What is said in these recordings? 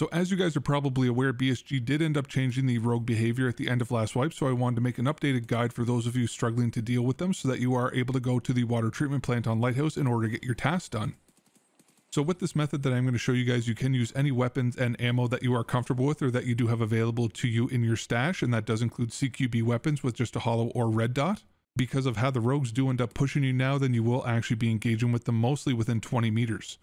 So as you guys are probably aware, BSG did end up changing the rogue behavior at the end of last wipe, so I wanted to make an updated guide for those of you struggling to deal with them so that you are able to go to the water treatment plant on Lighthouse in order to get your tasks done. So with this method that I'm going to show you guys, you can use any weapons and ammo that you are comfortable with or that you do have available to you in your stash, and that does include CQB weapons with just a holo or red dot. Because of how the rogues do end up pushing you now, then you will actually be engaging with them mostly within 20 meters.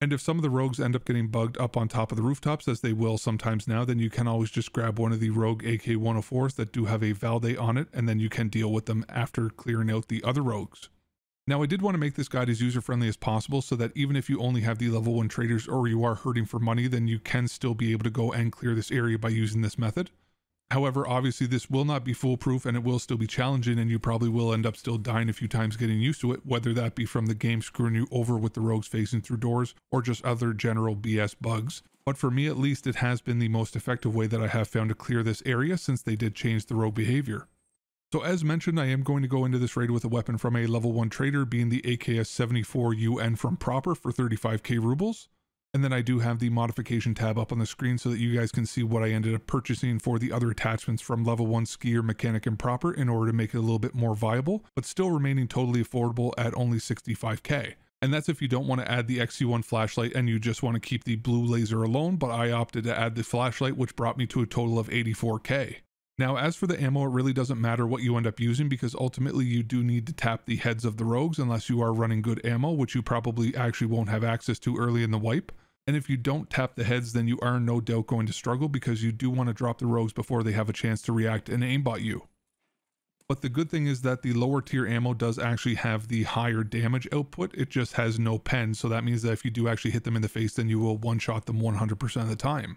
And if some of the rogues end up getting bugged up on top of the rooftops, as they will sometimes now, then you can always just grab one of the rogue AK-104s that do have a Valday on it, and then you can deal with them after clearing out the other rogues. Now I did want to make this guide as user-friendly as possible so that even if you only have the level 1 traders or you are hurting for money, then you can still be able to go and clear this area by using this method. However, obviously this will not be foolproof and it will still be challenging and you probably will end up still dying a few times getting used to it, whether that be from the game screwing you over with the rogues facing through doors or just other general BS bugs. But for me at least, it has been the most effective way that I have found to clear this area since they did change the rogue behavior. So as mentioned, I am going to go into this raid with a weapon from a level 1 trader being the AKS-74UN from Prapor for 35k rubles. And then I do have the modification tab up on the screen so that you guys can see what I ended up purchasing for the other attachments from level 1 skier, mechanic, and Prapor in order to make it a little bit more viable, but still remaining totally affordable at only 65k. And that's if you don't want to add the XC1 flashlight and you just want to keep the blue laser alone, but I opted to add the flashlight, which brought me to a total of 84k. Now, as for the ammo, it really doesn't matter what you end up using because ultimately you do need to tap the heads of the rogues unless you are running good ammo, which you probably actually won't have access to early in the wipe. And if you don't tap the heads, then you are no doubt going to struggle because you do want to drop the rogues before they have a chance to react and aimbot you. But the good thing is that the lower tier ammo does actually have the higher damage output. It just has no pen. So that means that if you do actually hit them in the face, then you will one-shot them 100% of the time.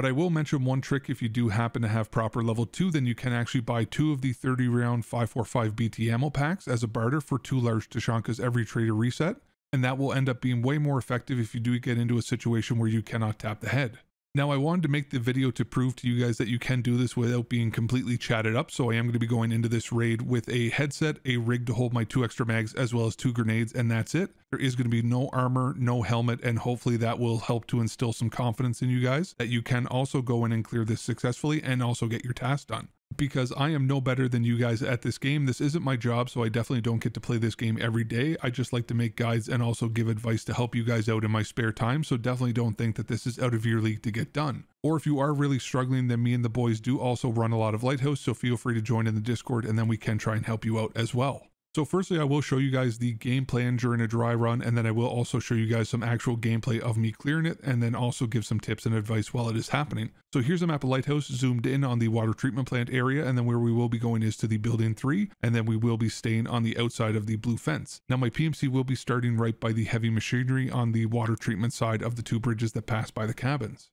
But I will mention one trick if you do happen to have Prapor level 2, then you can actually buy two of the 30 round 545 BT ammo packs as a barter for two large Tushonkas every trader reset. And that will end up being way more effective if you do get into a situation where you cannot tap the head. Now I wanted to make the video to prove to you guys that you can do this without being completely chatted up, so I am going to be going into this raid with a headset, a rig to hold my two extra mags, as well as two grenades, and that's it. There is going to be no armor, no helmet, and hopefully that will help to instill some confidence in you guys that you can also go in and clear this successfully and also get your task done because I am no better than you guys at this game. This isn't my job, so I definitely don't get to play this game every day. I just like to make guides and also give advice to help you guys out in my spare time, so definitely don't think that this is out of your league to get done. Or if you are really struggling, then me and the boys do also run a lot of Lighthouse, so feel free to join in the Discord and then we can try and help you out as well. So firstly, I will show you guys the game plan during a dry run, and then I will also show you guys some actual gameplay of me clearing it, and then also give some tips and advice while it is happening. So here's a map of Lighthouse zoomed in on the water treatment plant area, and then where we will be going is to the building 3, and then we will be staying on the outside of the blue fence. Now my PMC will be starting right by the heavy machinery on the water treatment side of the two bridges that pass by the cabins.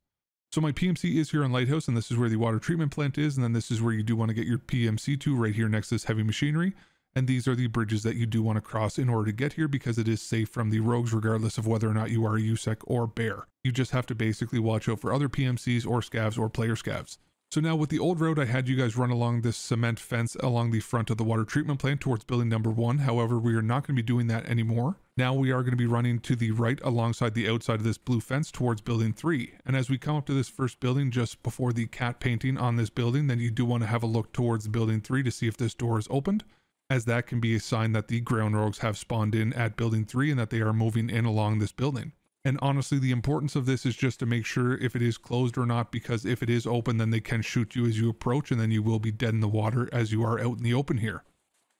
So my PMC is here on Lighthouse, and this is where the water treatment plant is, and then this is where you do want to get your PMC to, right here next to this heavy machinery. And these are the bridges that you do want to cross in order to get here because it is safe from the rogues regardless of whether or not you are a USEC or bear. You just have to basically watch out for other PMCs or scavs or player scavs. So now with the old road, I had you guys run along this cement fence along the front of the water treatment plant towards building number one. However, we are not going to be doing that anymore. Now we are going to be running to the right alongside the outside of this blue fence towards building three. And as we come up to this first building just before the cat painting on this building, then you do want to have a look towards building three to see if this door is opened as that can be a sign that the ground rogues have spawned in at building 3 and that they are moving in along this building. And honestly, the importance of this is just to make sure if it is closed or not, because if it is open, then they can shoot you as you approach, and then you will be dead in the water as you are out in the open here.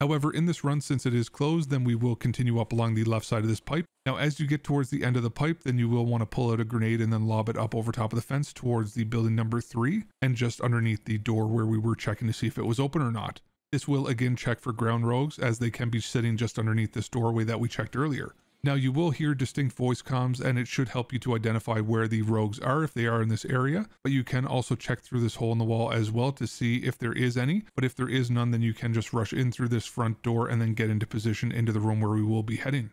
However, in this run, since it is closed, then we will continue up along the left side of this pipe. Now, as you get towards the end of the pipe, then you will want to pull out a grenade and then lob it up over top of the fence towards the building number three, and just underneath the door where we were checking to see if it was open or not. This will again check for ground rogues as they can be sitting just underneath this doorway that we checked earlier. Now you will hear distinct voice comms and it should help you to identify where the rogues are if they are in this area, but you can also check through this hole in the wall as well to see if there is any, but if there is none then you can just rush in through this front door and then get into position into the room where we will be heading.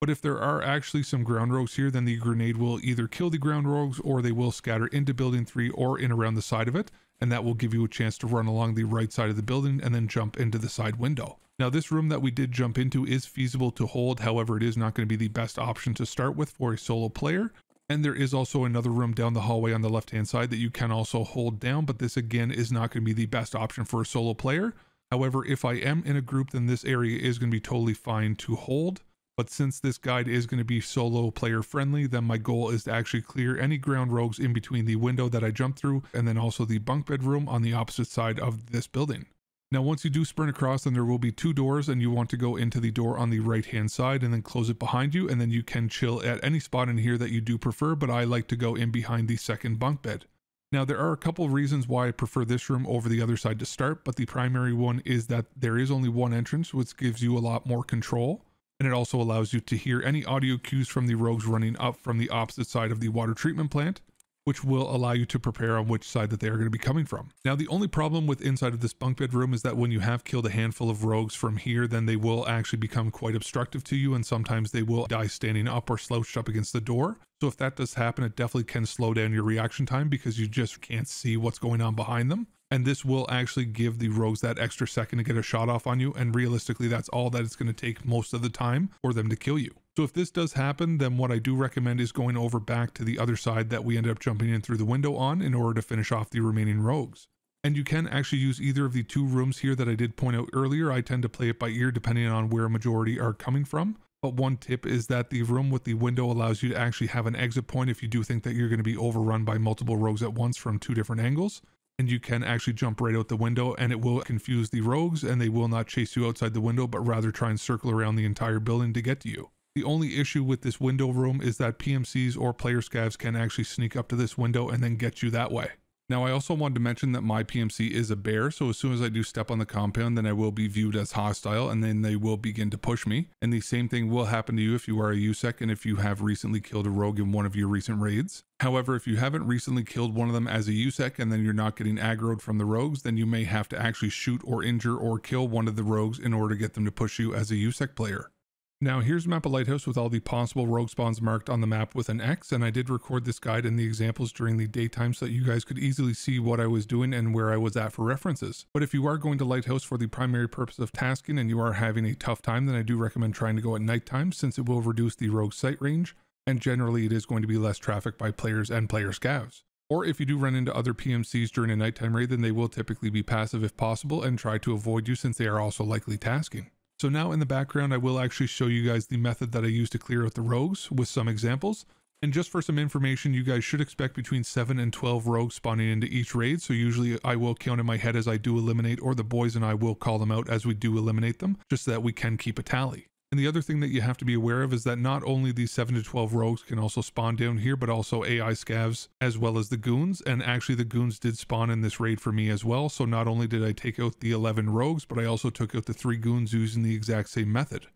But if there are actually some ground rogues here, then the grenade will either kill the ground rogues or they will scatter into building 3 or in around the side of it and that will give you a chance to run along the right side of the building and then jump into the side window. Now this room that we did jump into is feasible to hold, however it is not going to be the best option to start with for a solo player. And there is also another room down the hallway on the left hand side that you can also hold down, but this again is not going to be the best option for a solo player. However, if I am in a group, then this area is going to be totally fine to hold. But since this guide is going to be solo player friendly, then my goal is to actually clear any ground rogues in between the window that I jumped through and then also the bunk bed room on the opposite side of this building. Now once you do sprint across then there will be two doors and you want to go into the door on the right hand side and then close it behind you and then you can chill at any spot in here that you do prefer but I like to go in behind the second bunk bed. Now there are a couple reasons why I prefer this room over the other side to start but the primary one is that there is only one entrance which gives you a lot more control and it also allows you to hear any audio cues from the rogues running up from the opposite side of the water treatment plant, which will allow you to prepare on which side that they are going to be coming from. Now, the only problem with inside of this bunk bed room is that when you have killed a handful of rogues from here, then they will actually become quite obstructive to you, and sometimes they will die standing up or slouched up against the door. So if that does happen, it definitely can slow down your reaction time because you just can't see what's going on behind them and this will actually give the rogues that extra second to get a shot off on you and realistically that's all that it's going to take most of the time for them to kill you so if this does happen then what i do recommend is going over back to the other side that we ended up jumping in through the window on in order to finish off the remaining rogues and you can actually use either of the two rooms here that I did point out earlier. I tend to play it by ear depending on where majority are coming from. But one tip is that the room with the window allows you to actually have an exit point if you do think that you're going to be overrun by multiple rogues at once from two different angles and you can actually jump right out the window and it will confuse the rogues and they will not chase you outside the window but rather try and circle around the entire building to get to you. The only issue with this window room is that PMCs or player scavs can actually sneak up to this window and then get you that way. Now, I also wanted to mention that my PMC is a bear, so as soon as I do step on the compound, then I will be viewed as hostile, and then they will begin to push me. And the same thing will happen to you if you are a USEC and if you have recently killed a rogue in one of your recent raids. However, if you haven't recently killed one of them as a USEC and then you're not getting aggroed from the rogues, then you may have to actually shoot or injure or kill one of the rogues in order to get them to push you as a USEC player. Now here's map of Lighthouse with all the possible rogue spawns marked on the map with an X, and I did record this guide and the examples during the daytime so that you guys could easily see what I was doing and where I was at for references. But if you are going to Lighthouse for the primary purpose of tasking and you are having a tough time, then I do recommend trying to go at nighttime since it will reduce the rogue sight range, and generally it is going to be less traffic by players and player scavs. Or if you do run into other PMCs during a nighttime raid, then they will typically be passive if possible and try to avoid you since they are also likely tasking. So now in the background, I will actually show you guys the method that I use to clear out the rogues with some examples. And just for some information, you guys should expect between 7 and 12 rogues spawning into each raid. So usually I will count in my head as I do eliminate, or the boys and I will call them out as we do eliminate them, just so that we can keep a tally. And the other thing that you have to be aware of is that not only these 7 to 12 rogues can also spawn down here, but also AI scavs as well as the goons. And actually the goons did spawn in this raid for me as well. So not only did I take out the 11 rogues, but I also took out the 3 goons using the exact same method.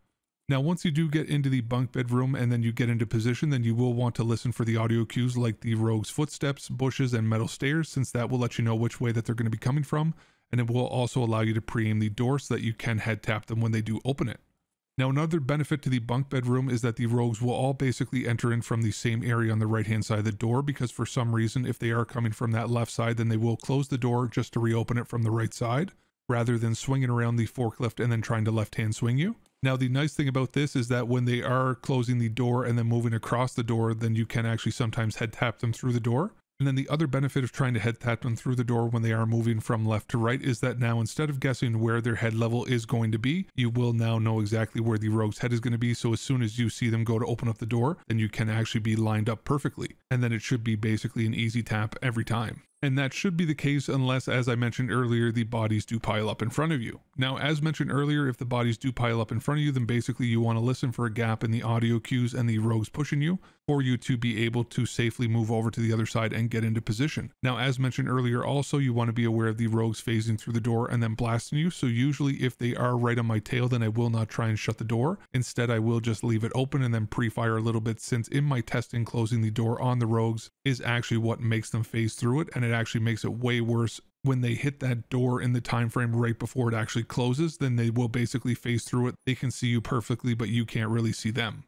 Now, once you do get into the bunk bedroom and then you get into position, then you will want to listen for the audio cues like the rogue's footsteps, bushes, and metal stairs, since that will let you know which way that they're going to be coming from. And it will also allow you to pre-aim the door so that you can head tap them when they do open it. Now, another benefit to the bunk bedroom is that the rogues will all basically enter in from the same area on the right hand side of the door because for some reason, if they are coming from that left side, then they will close the door just to reopen it from the right side rather than swinging around the forklift and then trying to left hand swing you. Now, the nice thing about this is that when they are closing the door and then moving across the door, then you can actually sometimes head tap them through the door. And then the other benefit of trying to head tap them through the door when they are moving from left to right is that now instead of guessing where their head level is going to be, you will now know exactly where the rogue's head is going to be. So as soon as you see them go to open up the door, then you can actually be lined up perfectly. And then it should be basically an easy tap every time. And that should be the case unless, as I mentioned earlier, the bodies do pile up in front of you. Now, as mentioned earlier, if the bodies do pile up in front of you, then basically you want to listen for a gap in the audio cues and the rogues pushing you for you to be able to safely move over to the other side and get into position. Now, as mentioned earlier, also you want to be aware of the rogues phasing through the door and then blasting you. So usually if they are right on my tail, then I will not try and shut the door. Instead, I will just leave it open and then pre-fire a little bit since in my testing, closing the door on the rogues is actually what makes them phase through it. And actually makes it way worse when they hit that door in the time frame right before it actually closes then they will basically phase through it. They can see you perfectly but you can't really see them.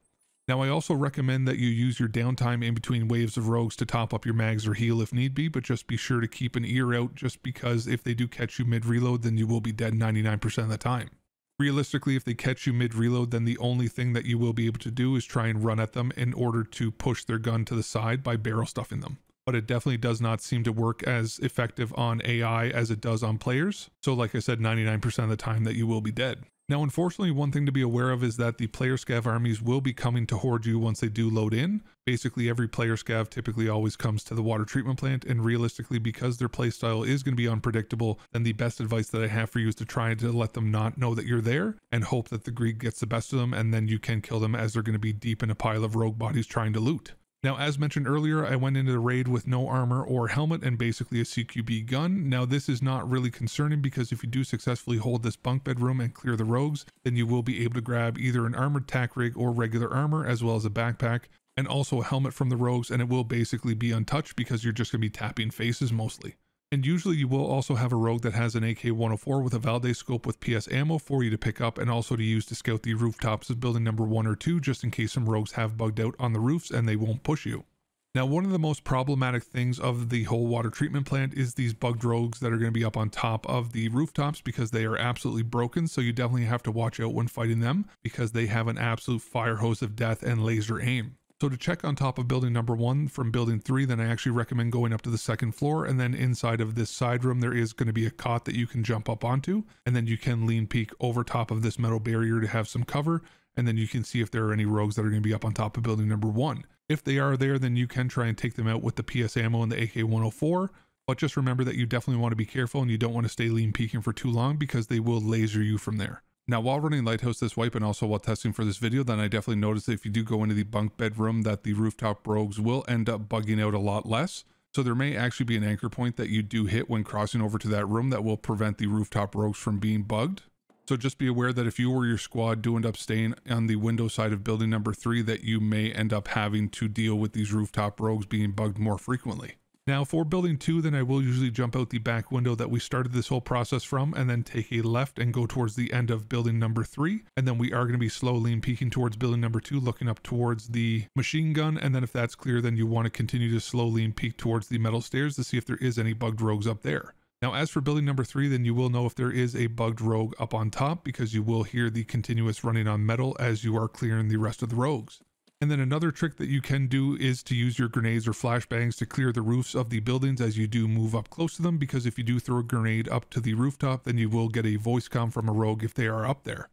Now i also recommend that you use your downtime in between waves of rogues to top up your mags or heal if need be but just be sure to keep an ear out just because if they do catch you mid reload then you will be dead 99% of the time. Realistically, if they catch you mid reload, then the only thing that you will be able to do is try and run at them in order to push their gun to the side by barrel stuffing them. But it definitely does not seem to work as effective on AI as it does on players. So, like I said, 99% of the time that you will be dead. Now, unfortunately, one thing to be aware of is that the player scav armies will be coming to hoard you once they do load in. Basically, every player scav typically always comes to the water treatment plant, and realistically, because their playstyle is going to be unpredictable, then the best advice that I have for you is to try to let them not know that you're there and hope that the greed gets the best of them, and then you can kill them as they're going to be deep in a pile of rogue bodies trying to loot. Now, as mentioned earlier, I went into the raid with no armor or helmet and basically a CQB gun. Now, this is not really concerning because if you do successfully hold this bunk bed room and clear the rogues, then you will be able to grab either an armored tac rig or regular armor, as well as a backpack, and also a helmet from the rogues, and it will basically be untouched because you're just going to be tapping faces mostly. And usually you will also have a rogue that has an AK-104 with a Valday scope with PS ammo for you to pick up and also to use to scout the rooftops of building number one or two just in case some rogues have bugged out on the roofs and they won't push you. Now, one of the most problematic things of the whole water treatment plant is these bugged rogues that are going to be up on top of the rooftops because they are absolutely broken. So you definitely have to watch out when fighting them because they have an absolute fire hose of death and laser aim. So to check on top of building number one from building three, then I actually recommend going up to the second floor. And then inside of this side room, there is going to be a cot that you can jump up onto. And then you can lean peek over top of this metal barrier to have some cover. And then you can see if there are any rogues that are going to be up on top of building number one. If they are there, then you can try and take them out with the PS ammo and the AK-104. But just remember that you definitely want to be careful and you don't want to stay lean peeking for too long because they will laser you from there. Now, while running Lighthouse this wipe and also while testing for this video, then I definitely noticed that if you do go into the bunk bedroom that the rooftop rogues will end up bugging out a lot less. So there may actually be an anchor point that you do hit when crossing over to that room that will prevent the rooftop rogues from being bugged. So just be aware that if you or your squad do end up staying on the window side of building number three, that you may end up having to deal with these rooftop rogues being bugged more frequently. Now for building two, then I will usually jump out the back window that we started this whole process from and then take a left and go towards the end of building number three. And then we are going to be slowly peeking towards building number two, looking up towards the machine gun. And then if that's clear, then you want to continue to slowly peek towards the metal stairs to see if there is any bugged rogues up there. Now, as for building number three, then you will know if there is a bugged rogue up on top because you will hear the continuous running on metal as you are clearing the rest of the rogues. And then another trick that you can do is to use your grenades or flashbangs to clear the roofs of the buildings as you do move up close to them because if you do throw a grenade up to the rooftop then you will get a voice com from a rogue if they are up there.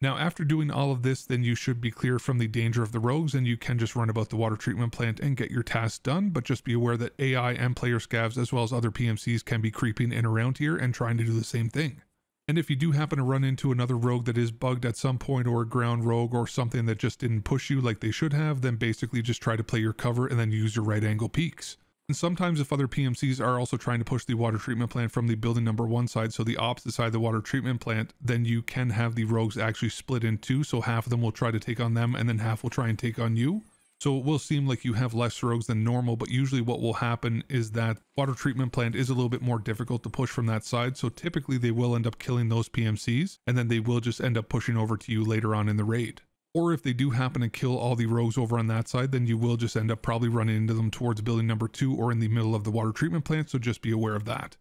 Now after doing all of this then you should be clear from the danger of the rogues and you can just run about the water treatment plant and get your tasks done but just be aware that AI and player scavs as well as other PMCs can be creeping in around here and trying to do the same thing. And if you do happen to run into another rogue that is bugged at some point or a ground rogue or something that just didn't push you like they should have, then basically just try to play your cover and then use your right angle peeks. And sometimes if other PMCs are also trying to push the water treatment plant from the building number one side, so the opposite side of the water treatment plant, then you can have the rogues actually split in two. So half of them will try to take on them and then half will try and take on you. So it will seem like you have less rogues than normal, but usually what will happen is that water treatment plant is a little bit more difficult to push from that side. So typically they will end up killing those PMCs and then they will just end up pushing over to you later on in the raid. Or if they do happen to kill all the rogues over on that side, then you will just end up probably running into them towards building number two or in the middle of the water treatment plant. So just be aware of that.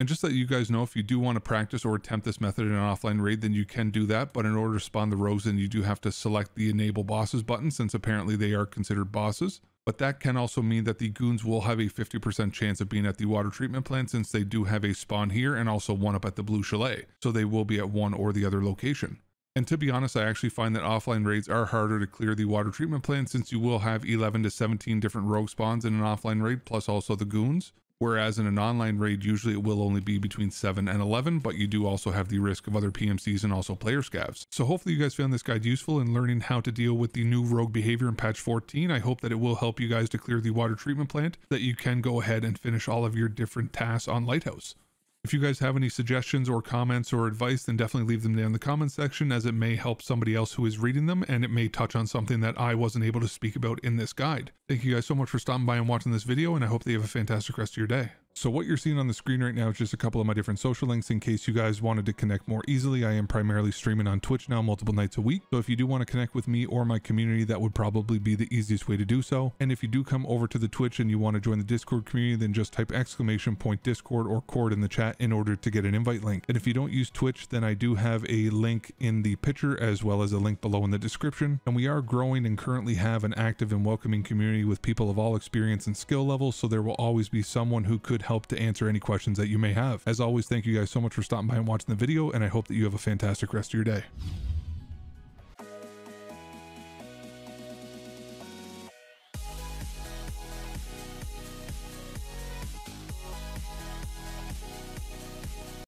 And just let you guys know, if you do want to practice or attempt this method in an offline raid, then you can do that. But in order to spawn the rogues, then you do have to select the enable bosses button since apparently they are considered bosses. But that can also mean that the goons will have a 50% chance of being at the water treatment plant since they do have a spawn here and also one up at the Blue Chalet. So they will be at one or the other location. And to be honest, I actually find that offline raids are harder to clear the water treatment plant since you will have 11 to 17 different rogue spawns in an offline raid plus also the goons. Whereas in an online raid, usually it will only be between 7 and 11, but you do also have the risk of other PMCs and also player scavs. So hopefully you guys found this guide useful in learning how to deal with the new rogue behavior in patch 14. I hope that it will help you guys to clear the water treatment plant, that you can go ahead and finish all of your different tasks on Lighthouse. If you guys have any suggestions or comments or advice, then definitely leave them down in the comment section as it may help somebody else who is reading them and it may touch on something that I wasn't able to speak about in this guide. Thank you guys so much for stopping by and watching this video and I hope that you have a fantastic rest of your day. So what you're seeing on the screen right now is just a couple of my different social links in case you guys wanted to connect more easily. I am primarily streaming on Twitch now multiple nights a week. So if you do want to connect with me or my community, that would probably be the easiest way to do so. And if you do come over to the Twitch and you want to join the Discord community, then just type exclamation point Discord or Cord in the chat in order to get an invite link. And if you don't use Twitch, then I do have a link in the picture as well as a link below in the description. And we are growing and currently have an active and welcoming community with people of all experience and skill levels. So there will always be someone who could help to answer any questions that you may have. As always, thank you guys so much for stopping by and watching the video. And I hope that you have a fantastic rest of your day.